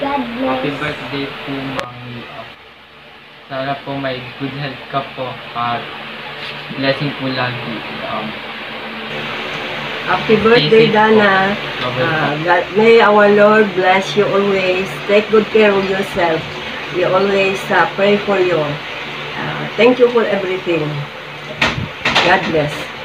God bless. Happy birthday po, Mami. Sana po may good health ka po at blessing po lagi. Um, Happy birthday, Dana. Uh. God, may our Lord bless you always. Take good care of yourself. We always uh, pray for you. Uh, thank you for everything. God bless.